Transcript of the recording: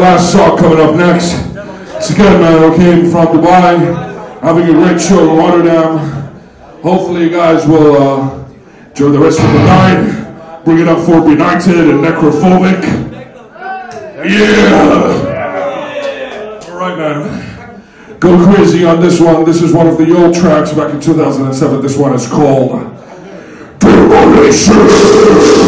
last song coming up next. It's a good man, who came from Dubai, having a great show in Rotterdam. Hopefully, you guys will uh, enjoy the rest of the night. Bring it up for Benighted and Necrophobic. Yeah! Alright, man. Go crazy on this one. This is one of the old tracks back in 2007. This one is called Demolition!